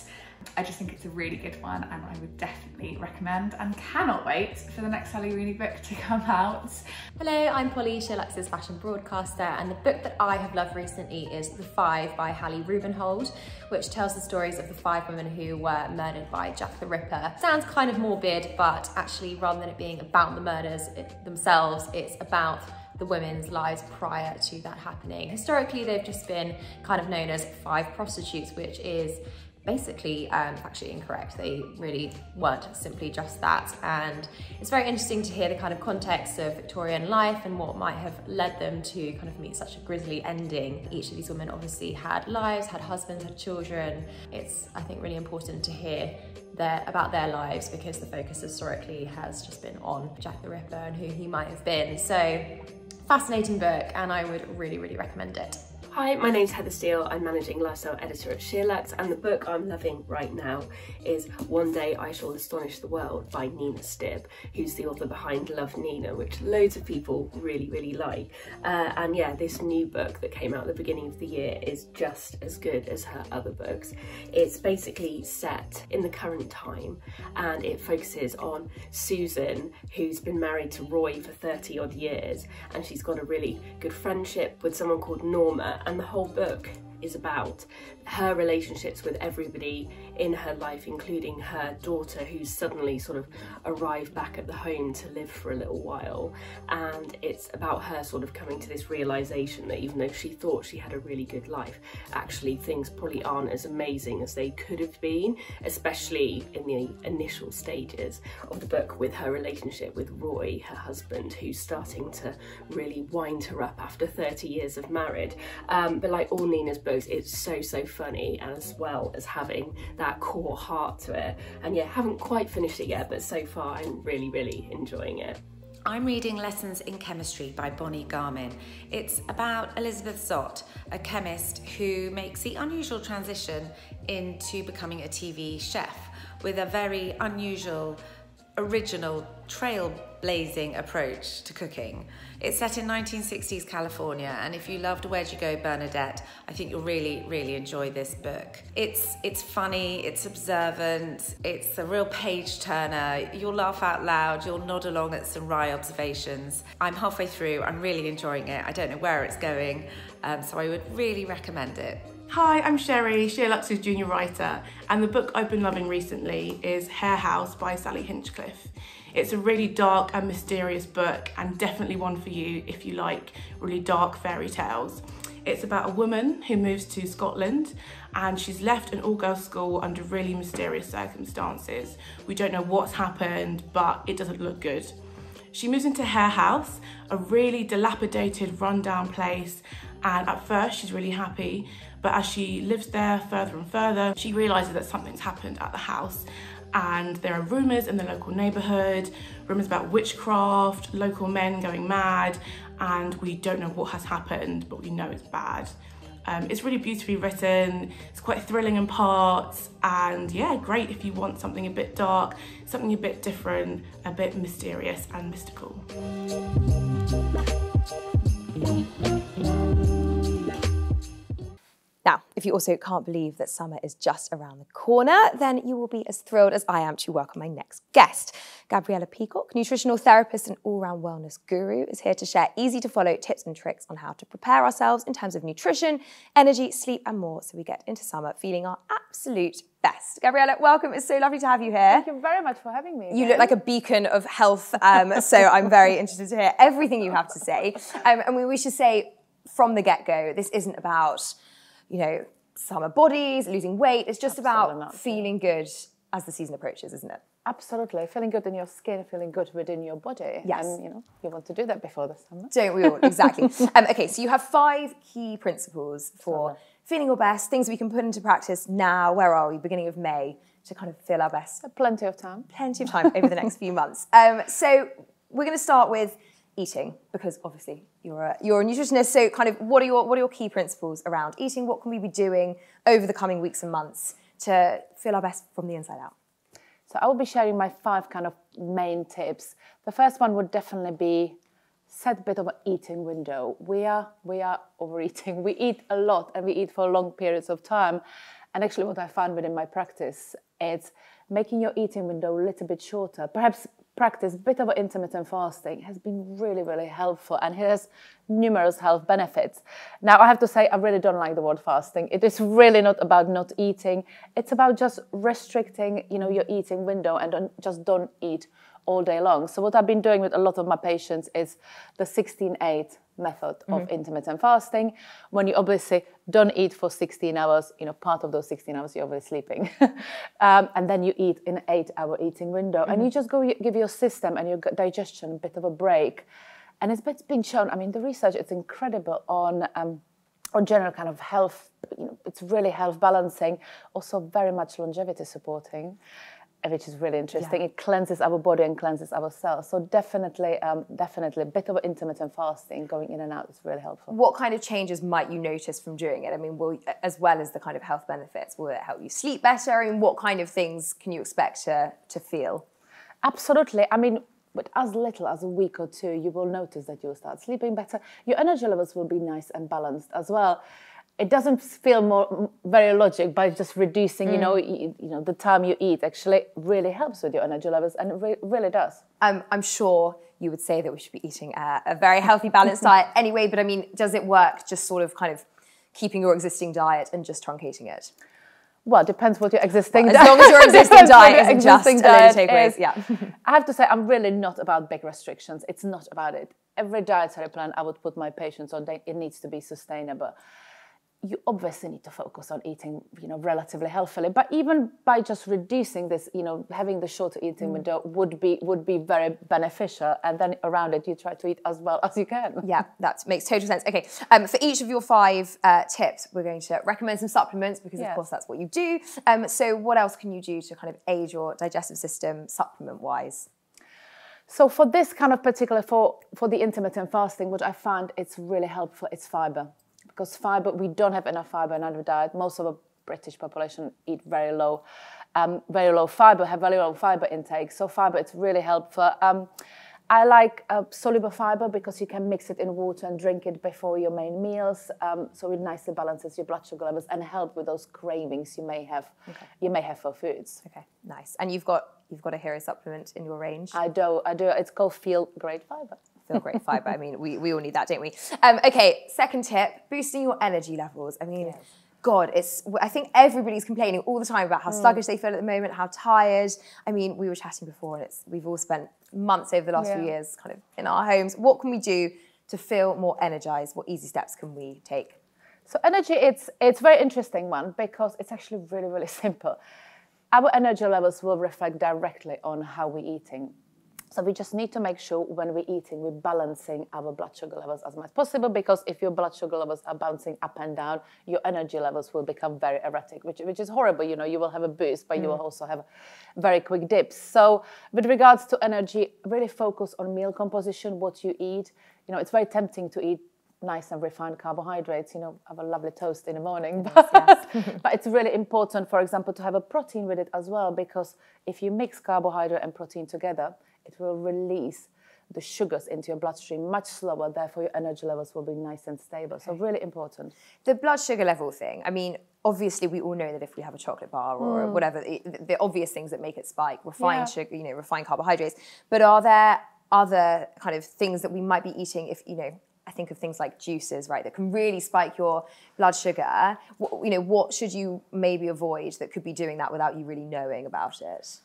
I just think it's a really good one and I would definitely recommend and cannot wait for the next Sally Rooney book to come out. Hello, I'm Polly, SheerLuxe's fashion broadcaster, and the book that I have loved recently is The Five by Hallie Rubenhold, which tells the stories of the five women who were murdered by Jack the Ripper. Sounds kind of morbid, but actually, rather than it being about the murders themselves, it's about the women's lives prior to that happening. Historically, they've just been kind of known as five prostitutes, which is basically um, incorrect. They really weren't simply just that. And it's very interesting to hear the kind of context of Victorian life and what might have led them to kind of meet such a grisly ending. Each of these women obviously had lives, had husbands, had children. It's, I think, really important to hear their, about their lives because the focus historically has just been on Jack the Ripper and who he might have been. So fascinating book and I would really, really recommend it. Hi, my name's Heather Steele. I'm managing lifestyle editor at SheerLuxe, and the book I'm loving right now is One Day I Shall Astonish the World by Nina Stibbe, who's the author behind Love Nina, which loads of people really, really like. Uh, and yeah, this new book that came out at the beginning of the year is just as good as her other books. It's basically set in the current time and it focuses on Susan, who's been married to Roy for 30 odd years, and she's got a really good friendship with someone called Norma and the whole book is about her relationships with everybody in her life, including her daughter, who's suddenly sort of arrived back at the home to live for a little while. And it's about her sort of coming to this realization that even though she thought she had a really good life, actually things probably aren't as amazing as they could have been, especially in the initial stages of the book with her relationship with Roy, her husband, who's starting to really wind her up after 30 years of marriage. Um, but like all Nina's books, it's so, so funny as well as having that core heart to it. And yeah, haven't quite finished it yet, but so far I'm really, really enjoying it. I'm reading Lessons in Chemistry by Bonnie Garmus. It's about Elizabeth Zott, a chemist who makes the unusual transition into becoming a TV chef with a very unusual, original blazing approach to cooking. It's set in 1960s California, and if you loved Where'd You Go, Bernadette, I think you'll really, really enjoy this book. It's it's funny, it's observant, it's a real page turner. You'll laugh out loud, you'll nod along at some wry observations. I'm halfway through, I'm really enjoying it. I don't know where it's going, um, so I would really recommend it. Hi, I'm Sherri, SheerLuxe's junior writer, and the book I've been loving recently is Hare House by Sally Hinchcliffe. It's a really dark and mysterious book, and definitely one for you if you like really dark fairy tales. It's about a woman who moves to Scotland and she's left an all girls school under really mysterious circumstances. We don't know what's happened, but it doesn't look good. She moves into Hare House, a really dilapidated, rundown place, and at first she's really happy, but as she lives there further and further, she realises that something's happened at the house. And there are rumours in the local neighbourhood, rumours about witchcraft, local men going mad, and we don't know what has happened, but we know it's bad. Um, it's really beautifully written, it's quite thrilling in parts, and yeah, great if you want something a bit dark, something a bit different, a bit mysterious and mystical. Now, if you also can't believe that summer is just around the corner, then you will be as thrilled as I am to welcome my next guest. Gabriela Peacock, nutritional therapist and all round wellness guru, is here to share easy to follow tips and tricks on how to prepare ourselves in terms of nutrition, energy, sleep, and more so we get into summer feeling our absolute best. Gabriela, welcome. It's so lovely to have you here. Thank you very much for having me. You look like a beacon of health, um, so I'm very interested to hear everything you have to say. Um, and we, we should say from the get go, this isn't about you know, summer bodies, losing weight. It's just Absolutely about not. feeling good as the season approaches, isn't it? Absolutely, feeling good in your skin, feeling good within your body. Yes. and you know you want to do that before the summer. Don't we all? (laughs) Exactly. um, okay, so you have five key principles for feeling your best, things we can put into practice now. Where are we? Beginning of May to kind of feel our best. Plenty of time. Plenty of time over the next few months. Um, so we're going to start with eating because obviously you're a, you're a nutritionist. So kind of what are your what are your key principles around eating? What can we be doing over the coming weeks and months to feel our best from the inside out? So I will be sharing my five kind of main tips. The first one would definitely be set a bit of an eating window. We are we are overeating. (laughs) We eat a lot and we eat for long periods of time. And actually what I found within my practice is making your eating window a little bit shorter. Perhaps practice a bit of intermittent fasting has been really, really helpful and it has numerous health benefits. Now, I have to say, I really don't like the word fasting. It is really not about not eating. It's about just restricting, you know, your eating window and don't, just don't eat all day long. So what I've been doing with a lot of my patients is the 16-8 method of mm-hmm. intermittent fasting. When you obviously don't eat for 16 hours, you know, part of those 16 hours you're obviously sleeping. (laughs) um, and then you eat in an eight hour eating window. And you just go give your system and your digestion a bit of a break. And it's been- shown, I mean, the research is incredible on um, on general kind of health, you know, it's really health balancing, also very much longevity supporting, which is really interesting. It cleanses our body and cleanses our cells. So definitely, um, definitely, a bit of intermittent fasting, going in and out, is really helpful. What kind of changes might you notice from doing it? I mean, will as well as the kind of health benefits, will it help you sleep better? I mean, what kind of things can you expect to to feel? Absolutely. I mean, with as little as a week or two, you will notice that you'll start sleeping better. Your energy levels will be nice and balanced as well. It doesn't feel more very logic by just reducing, you know, you, you know, the time you eat. Actually, really helps with your energy levels, and it re- really does. Um, I'm sure you would say that we should be eating a, a very healthy, balanced diet (laughs) anyway. But I mean, does it work? Just sort of kind of keeping your existing diet and just truncating it. Well, depends what your existing As long as your (laughs) existing diet your isn't just existing a diet takeaways, is. yeah. (laughs) I have to say, I'm really not about big restrictions. It's not about it. Every dietary plan I would put my patients on, it needs to be sustainable. You obviously need to focus on eating, you know, relatively healthily. But even by just reducing this, you know, having the shorter eating Mm. window would be would be very beneficial. And then around it, you try to eat as well as you can. (laughs) Yeah, that makes total sense. Okay, um, for each of your five uh, tips, we're going to recommend some supplements because, of course, that's what you do. Um, so, what else can you do to kind of aid your digestive system supplement wise? So for this kind of particular for for the intermittent fasting, what I find it's really helpful is fiber because fiber we don't have enough fiber in our diet. Most of the British population eat very low, um, very low fiber, have very low fiber intake. So fiber it's really helpful. Um, I like uh, soluble fiber because you can mix it in water and drink it before your main meals. Um, so it nicely balances your blood sugar levels and help with those cravings you may have. You may have for foods. Okay, nice. And you've got you've got a hero supplement in your range. I do. I do. It's called Feel Great Fiber. Feel great fiber. I mean, we, we all need that, don't we? Um, okay, second tip: boosting your energy levels. I mean. God, it's. I think everybody's complaining all the time about how sluggish they feel at the moment, how tired. I mean, we were chatting before, and it's. We've all spent months over the last few years, kind of in our homes. What can we do to feel more energized? What easy steps can we take? So energy, it's it's a very interesting one because it's actually really really (laughs) simple. Our energy levels will reflect directly on how we're eating. So we just need to make sure when we're eating, we're balancing our blood sugar levels as much as possible. Because if your blood sugar levels are bouncing up and down, your energy levels will become very erratic, which, which is horrible. You know, you will have a boost, but you will mm. also have very quick dips. So with regards to energy, really focus on meal composition, what you eat. You know, it's very tempting to eat nice and refined carbohydrates, you know, have a lovely toast in the morning. But, (laughs) but it's really important, for example, to have a protein with it as well, because if you mix carbohydrate and protein together, it will release the sugars into your bloodstream much slower, therefore your energy levels will be nice and stable. So really important. The blood sugar level thing. I mean, obviously, we all know that if we have a chocolate bar or hmm. whatever, the, the obvious things that make it spike, refined Yeah. sugar, you know, refined carbohydrates. But are there other kind of things that we might be eating if you know? I think of things like juices, right, that can really spike your blood sugar. What, you know, what should you maybe avoid that could be doing that without you really knowing about it?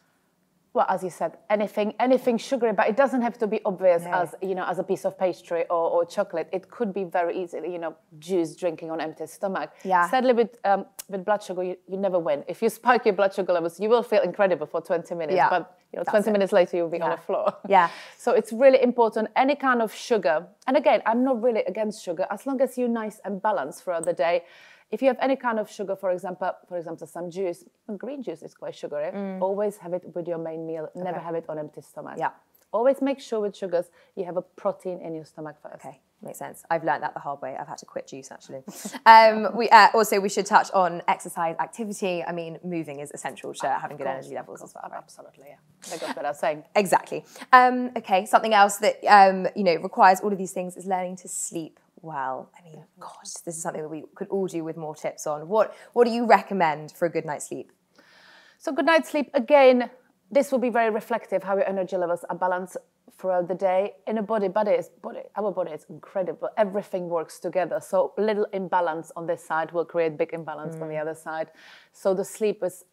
Well, as you said, anything anything sugary, but it doesn't have to be obvious No. as you know as a piece of pastry or, or chocolate. It could be very easily, you know, juice drinking on empty stomach. Yeah. Sadly, with um, with blood sugar, you, you never win. If you spike your blood sugar levels, you will feel incredible for 20 minutes, Yeah, but you know, 20 it. minutes later you'll be on the floor. (laughs) Yeah. So it's really important. Any kind of sugar, and again, I'm not really against sugar as long as you're nice and balanced throughout the day. If you have any kind of sugar, for example, for example, some juice, green juice is quite sugary. Always have it with your main meal. Never have it on empty stomach. Mm. Yeah. Always make sure with sugars you have a protein in your stomach first. Okay, makes sense. I've learned that the hard way. I've had to quit juice actually. um, we uh, also we should touch on exercise activity. I mean, moving is essential to having good energy levels as well. Right? Absolutely, yeah. That goes without saying. Exactly. Um, okay, something else that um, you know requires all of these things is learning to sleep well. I mean, gosh, this is something that we could all do with more tips on. What What do you recommend for a good night's sleep? So good night's sleep again. This will be very reflective how your energy levels are balanced throughout the day. In a body, body is body. Our body is incredible. Everything works together. So little imbalance on this side will create big imbalance on the other side. So the sleep is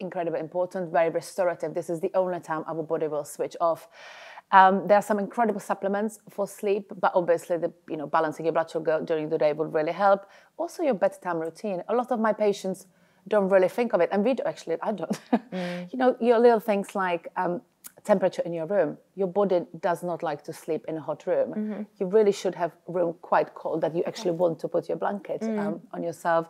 incredibly important, very restorative. This is the only time our body will switch off. Um, there are some incredible supplements for sleep, but obviously the you know balancing your blood sugar during the day would really help. Also your bedtime routine. A lot of my patients don't really think of it, and we do actually. I don't. (laughs) you know your little things like um, temperature in your room. Your body does not like to sleep in a hot room. You really should have room quite cold that you actually want to put your blanket um, on yourself.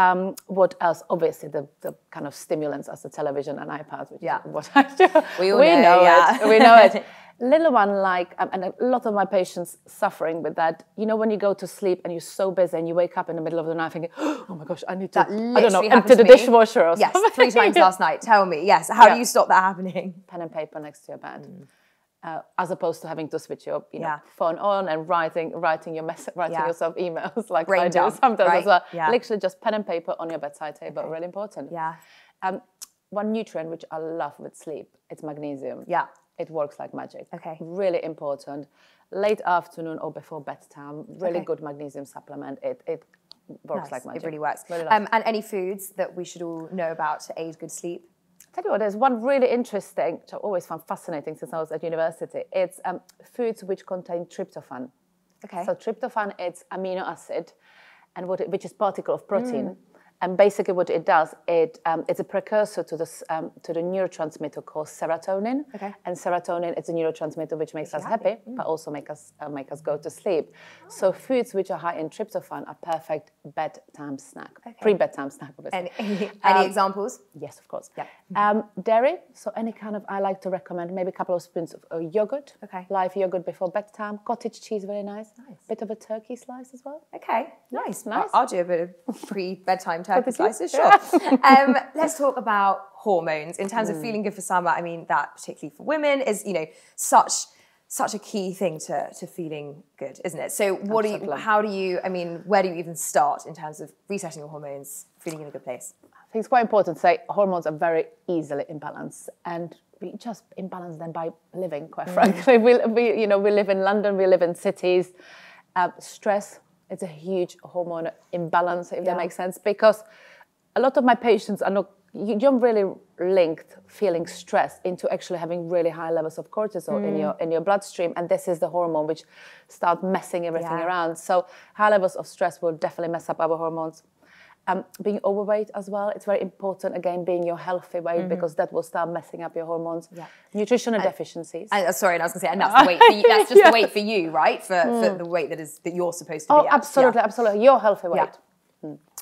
Um, what else? Obviously, the, the kind of stimulants as the television and iPads, which Yeah. is what I do. We all know, yeah. it. We know it. (laughs) Little one, like, um, and a lot of my patients suffering with that. You know, when you go to sleep and you're so busy and you wake up in the middle of the night thinking, (gasps) oh my gosh, I need to, I don't know, empty the dishwasher or Yes, something. three times last night. Tell me, yes. How Yeah. do you stop that happening? (laughs) pen and paper next to your bed, uh, as opposed to having to switch your you know, Yeah. phone on and writing writing your mess- (laughs) writing Yeah. yourself emails (laughs) like Brain I do dump, sometimes right? as well. Yeah. Literally just pen and paper on your bedside table, really important. Yeah. Um, one nutrient which I love with sleep, it's magnesium. Yeah. It works like magic. Okay. Really important. Late afternoon or before bedtime, really Okay. good magnesium supplement. It it works Nice. like magic. It really works. Really um, and any foods that we should all know about to aid good sleep? Tell you what, there's one really interesting, which I always found fascinating since I was at university. It's um, foods which contain tryptophan. Okay. So tryptophan, it's amino acid, and what it, which is particle of protein. Mm. And basically, what it does, it um, it's a precursor to this um, to the neurotransmitter called serotonin. Okay. And serotonin is a neurotransmitter which makes us happy, but also make us uh, make us go to sleep. So foods which are high in tryptophan are perfect bedtime snack, pre-bedtime snack. Obviously. Any, (laughs) any Um, examples? Yes, of course. Yeah. Um, dairy, so any kind of, I like to recommend maybe a couple of spoons of uh, yogurt. Okay. Live yogurt before bedtime. Cottage cheese, very nice. Nice. Bit of a turkey slice as well. Okay, nice, nice. I'll, I'll do a bit of pre-bedtime turkey slices, sure. (laughs) um, let's talk about hormones in terms Mm. of feeling good for summer. I mean, that particularly for women is you know such such a key thing to, to feeling good, isn't it? So what do you how do you I mean, where do you even start in terms of resetting your hormones, feeling in a good place? I think it's quite important to say hormones are very easily imbalanced and we just imbalance them by living, quite mm. frankly. (laughs) We, we, you know, we live in London, we live in cities. Uh, stress, it's a huge hormone imbalance, if yeah. that makes sense, because a lot of my patients are not you don't really link feeling stress into actually having really high levels of cortisol mm. in your in your bloodstream and this is the hormone which start messing everything yeah. around so high levels of stress will definitely mess up our hormones um, being overweight as well it's very important again being your healthy weight mm-hmm. because that will start messing up your hormones yeah. nutritional and, deficiencies and, uh, sorry and i was going to say and that's (laughs) the weight for you, that's just yeah. the weight for you right for, mm. for, the weight that is that you're supposed to oh, be at. absolutely yeah. absolutely your healthy weight.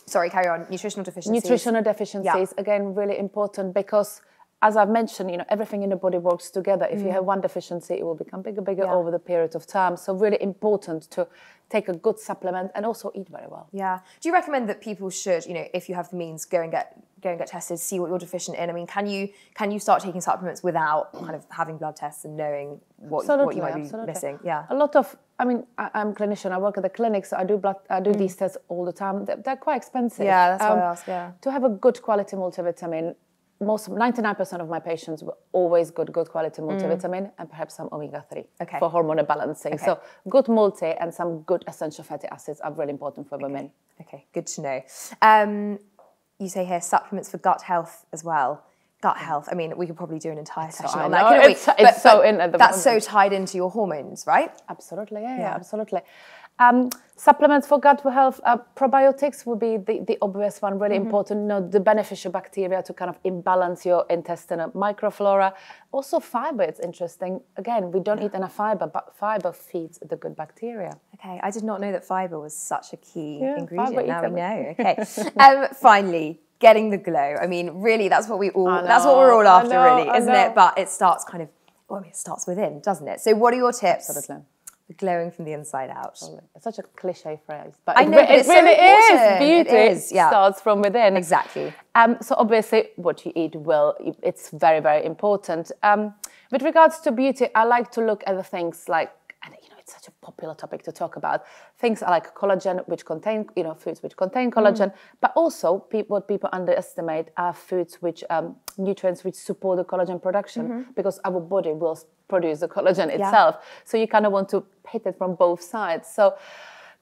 Sorry carry on nutritional deficiencies nutritional deficiencies again really important because as I've mentioned, you know, everything in the body works together. If mm. you have one deficiency, it will become bigger, bigger yeah. over the period of time. So really important to take a good supplement and also eat very well. Yeah. Do you recommend that people should, you know, if you have the means, go and get go and get tested, see what you're deficient in? I mean, can you can you start taking supplements without kind of having blood tests and knowing what, what you might be absolutely. missing? Yeah. A lot of I mean, I, am a clinician. I work at the clinic, so I do blood, I do mm. these tests all the time. They're, they're quite expensive. Yeah, that's um, why I ask. Yeah. To have a good quality multivitamin, most 99% of my patients were always good good quality mm. multivitamin mm. and perhaps some omega-3 okay. for hormonal balancing okay. so good multi and some good essential fatty acids are really important for okay. women okay good to know um, you say here supplements for gut health as well gut health i mean we could probably do an entire session so, on that it's, it's but, so in at the that's moment. so tied into your hormones right absolutely yeah, yeah. yeah absolutely um, supplements for gut health, uh, probiotics would be the, the obvious one, really mm-hmm. important. You know, the beneficial bacteria to kind of imbalance your intestinal microflora. Also, fiber, it's interesting. Again, we don't eat enough fiber, but fiber feeds the good bacteria. Okay, I did not know that fiber was such a key yeah, ingredient. Now we know. Okay. (laughs) um, finally, getting the glow. I mean, really, that's what we all, that's what we're all after, know, really, isn't it? But it starts kind of, well, I mean, it starts within, doesn't it? So, what are your tips? Absolutely glowing from the inside out. It's such a cliche phrase, but I know, it, it really so is. Beauty it is, yeah. starts from within. Exactly. Um, so obviously, what you eat will. It's very, very important. Um, with regards to beauty, I like to look at the things like it's such a popular topic to talk about. Things like collagen, which contain, you know, foods which contain collagen, mm. but also pe- what people underestimate are foods which, um, nutrients which support the collagen production mm-hmm. because our body will produce the collagen itself. Yeah. So you kind of want to hit it from both sides. So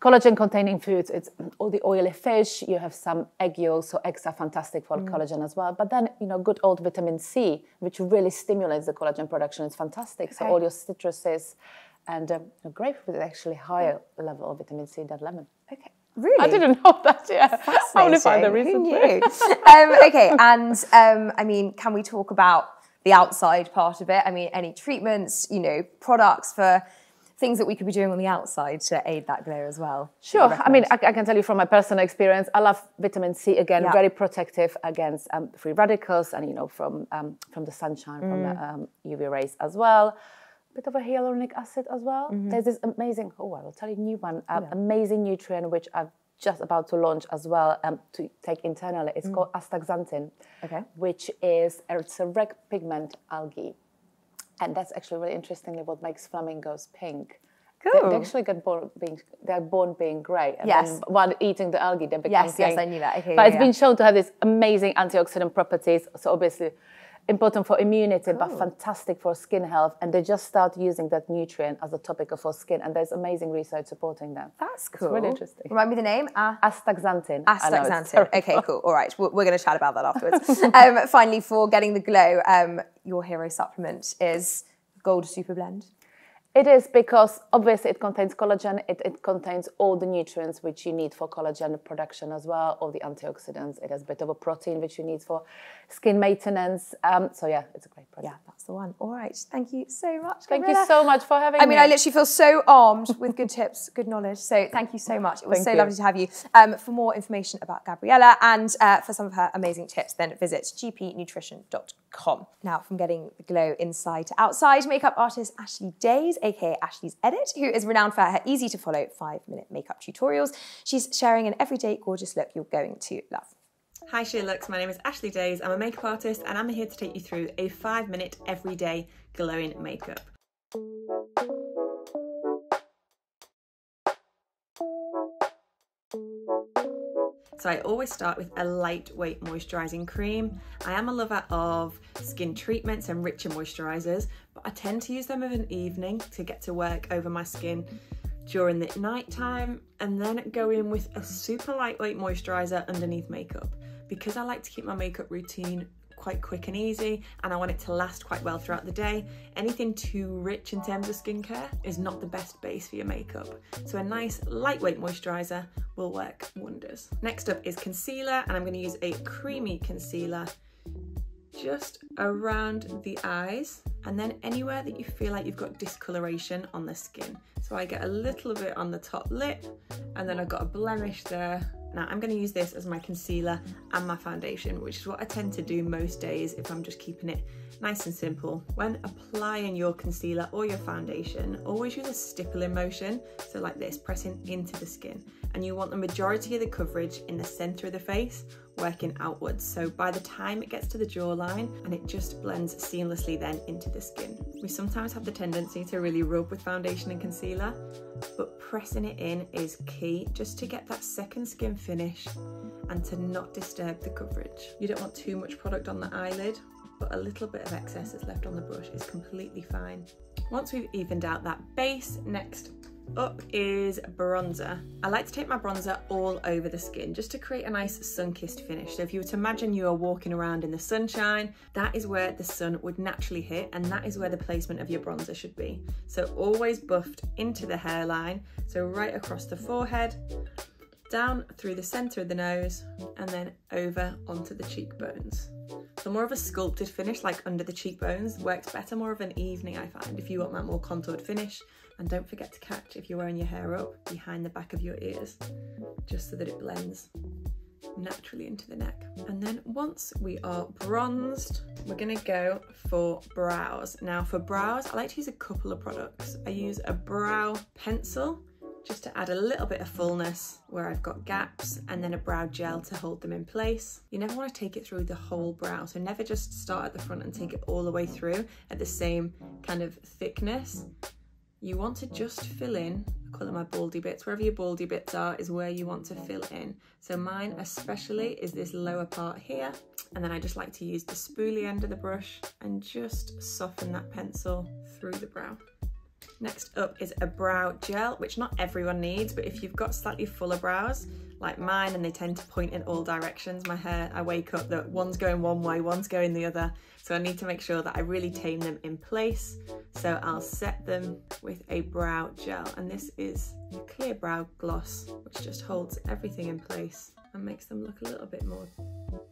collagen containing foods it's all the oily fish you have some egg yolks so eggs are fantastic for mm. collagen as well but then you know good old vitamin c which really stimulates the collagen production is fantastic okay. so all your citruses and um, grapefruit is actually higher level of vitamin C than lemon. Okay. Really? I didn't know (laughs) that. Yeah, I only find the reason. (laughs) um, okay, and um, I mean, can we talk about the outside part of it? I mean, any treatments, you know, products for things that we could be doing on the outside to aid that glow as well? Sure. I mean, I, I, can tell you from my personal experience, I love vitamin C again, yeah. very protective against um, free radicals and you know from um, from the sunshine, mm. from the um, UV rays as well bit of a hyaluronic acid as well. Mm-hmm. There's this amazing, oh, I will tell you a new one, uh, yeah. amazing nutrient which I've just about to launch as well um, to take internally. It's mm. called astaxanthin, okay. which is it's a red pigment algae, and that's actually really interestingly what makes flamingos pink. Cool. They, actually get born being they're born being grey, and yes. while eating the algae, they become yes, pink. Yes, I knew that. Okay, but yeah, it's been shown to have these amazing antioxidant properties. So obviously, important for immunity, cool. but fantastic for skin health. And they just start using that nutrient as a topic for skin, and there's amazing research supporting them. That's cool. It's really interesting. Remind me the name. Uh, Astaxanthin. Astaxanthin. Okay, cool. All right, we're, we're going to chat about that afterwards. (laughs) um, finally, for getting the glow, um, your hero supplement is Gold Super Blend. It is because obviously it contains collagen, it, it contains all the nutrients which you need for collagen production as well, all the antioxidants. It has a bit of a protein which you need for skin maintenance. Um, so yeah, it's a great product. Yeah, that's the one. All right, thank you so much. Thank you so much for having me. I mean, I literally feel so armed with good (laughs) tips, good knowledge. So thank you so much. It was thank so you. lovely to have you. Um, for more information about Gabriela and uh, for some of her amazing tips, then visit gpnutrition.com. Now, from getting the glow inside to outside, makeup artist Ashley Dayes, aka Ashley's Edit, who is renowned for her easy to follow five minute makeup tutorials. She's sharing an everyday gorgeous look you're going to love. Hi SheerLuxe, my name is Ashley Dayes. I'm a makeup artist and I'm here to take you through a five minute everyday glowing makeup. So I always start with a lightweight moisturising cream. I am a lover of skin treatments and richer moisturisers, but I tend to use them of an evening to get to work over my skin during the night time and then go in with a super lightweight moisturiser underneath makeup. Because I like to keep my makeup routine quite quick and easy and I want it to last quite well throughout the day. Anything too rich in terms of skincare is not the best base for your makeup. So a nice lightweight moisturiser will work wonders. Next up is concealer and I'm going to use a creamy concealer just around the eyes and then anywhere that you feel like you've got discoloration on the skin. So I get a little bit on the top lip and then I've got a blemish there now I'm going to use this as my concealer and my foundation, which is what I tend to do most days if I'm just keeping it nice and simple. When applying your concealer or your foundation, always use a stippling motion, so like this, pressing into the skin. And you want the majority of the coverage in the center of the face working outwards. So by the time it gets to the jawline and it just blends seamlessly then into the skin. We sometimes have the tendency to really rub with foundation and concealer, but pressing it in is key just to get that second skin finish and to not disturb the coverage. You don't want too much product on the eyelid, but a little bit of excess that's left on the brush is completely fine. Once we've evened out that base, next up is bronzer. I like to take my bronzer all over the skin just to create a nice sun-kissed finish. So if you were to imagine you are walking around in the sunshine, that is where the sun would naturally hit and that is where the placement of your bronzer should be. So always buffed into the hairline, so right across the forehead, down through the center of the nose and then over onto the cheekbones. So more of a sculpted finish like under the cheekbones works better more of an evening I find if you want that more contoured finish and don't forget to catch if you're wearing your hair up behind the back of your ears just so that it blends naturally into the neck. And then once we are bronzed, we're gonna go for brows. Now for brows, I like to use a couple of products. I use a brow pencil just to add a little bit of fullness where I've got gaps and then a brow gel to hold them in place. You never want to take it through the whole brow, so never just start at the front and take it all the way through at the same kind of thickness. You want to just fill in, I call it my baldy bits, wherever your baldy bits are is where you want to fill in. So mine especially is this lower part here, and then I just like to use the spoolie end of the brush and just soften that pencil through the brow. Next up is a brow gel, which not everyone needs, but if you've got slightly fuller brows, like mine, and they tend to point in all directions, my hair, I wake up that one's going one way, one's going the other. So I need to make sure that I really tame them in place. So I'll set them with a brow gel. And this is a clear brow gloss, which just holds everything in place and makes them look a little bit more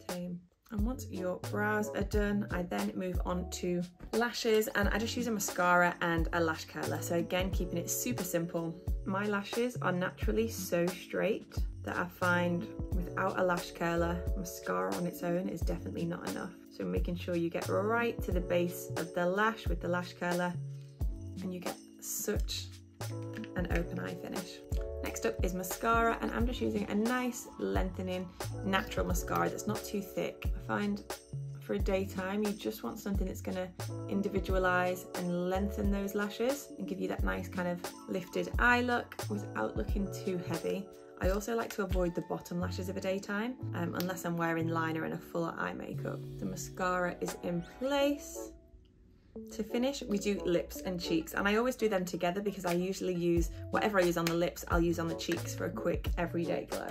tame. And once your brows are done, I then move on to lashes and I just use a mascara and a lash curler. So again, keeping it super simple. My lashes are naturally so straight that I find without a lash curler, mascara on its own is definitely not enough. So making sure you get right to the base of the lash with the lash curler and you get such an open eye finish. Next up is mascara and I'm just using a nice lengthening natural mascara that's not too thick. I find for a daytime you just want something that's going to individualize and lengthen those lashes and give you that nice kind of lifted eye look without looking too heavy. I also like to avoid the bottom lashes of a daytime um, unless I'm wearing liner and a fuller eye makeup. The mascara is in place. To finish, we do lips and cheeks, and I always do them together because I usually use whatever I use on the lips, I'll use on the cheeks for a quick everyday glow.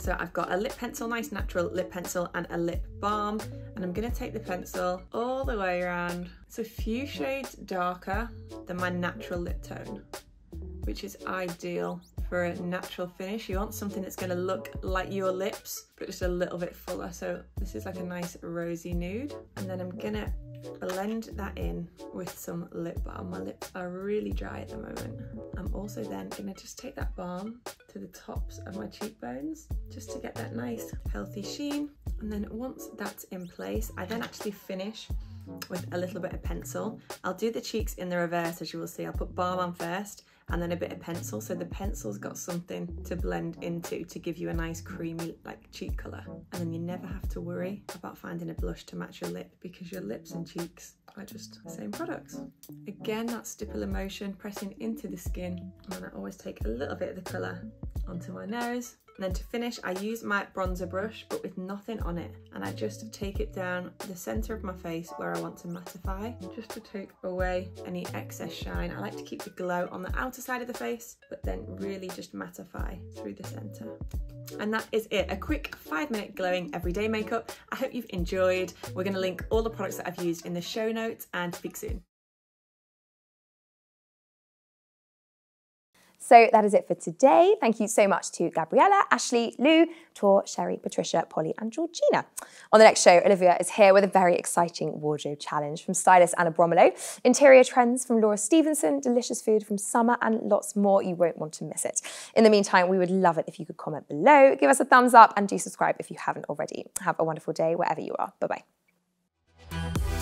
So I've got a lip pencil, nice natural lip pencil, and a lip balm, and I'm gonna take the pencil all the way around. It's a few shades darker than my natural lip tone, which is ideal for a natural finish. You want something that's gonna look like your lips, but just a little bit fuller. So this is like a nice rosy nude. And then I'm gonna blend that in with some lip balm. My lips are really dry at the moment. I'm also then gonna just take that balm to the tops of my cheekbones just to get that nice healthy sheen. And then once that's in place, I then actually finish with a little bit of pencil. I'll do the cheeks in the reverse as you will see. I'll put balm on first and then a bit of pencil. So the pencil's got something to blend into to give you a nice creamy like cheek colour. And then you never have to worry about finding a blush to match your lip because your lips and cheeks are just the same products. Again, that stippling motion pressing into the skin. And I always take a little bit of the colour onto my nose and then to finish, I use my bronzer brush, but with nothing on it. And I just take it down the center of my face where I want to mattify, just to take away any excess shine. I like to keep the glow on the outer side of the face, but then really just mattify through the center. And that is it, a quick five minute glowing everyday makeup. I hope you've enjoyed. We're gonna link all the products that I've used in the show notes and speak soon. So that is it for today. Thank you so much to Gabriela, Ashley, Lu, Tor, Sherri, Patricia, Polly, and Georgina. On the next show, Olivia is here with a very exciting wardrobe challenge from stylist Anna Bromelo, interior trends from Laura Stevenson, delicious food from Summer, and lots more. You won't want to miss it. In the meantime, we would love it if you could comment below, give us a thumbs up, and do subscribe if you haven't already. Have a wonderful day wherever you are. Bye bye.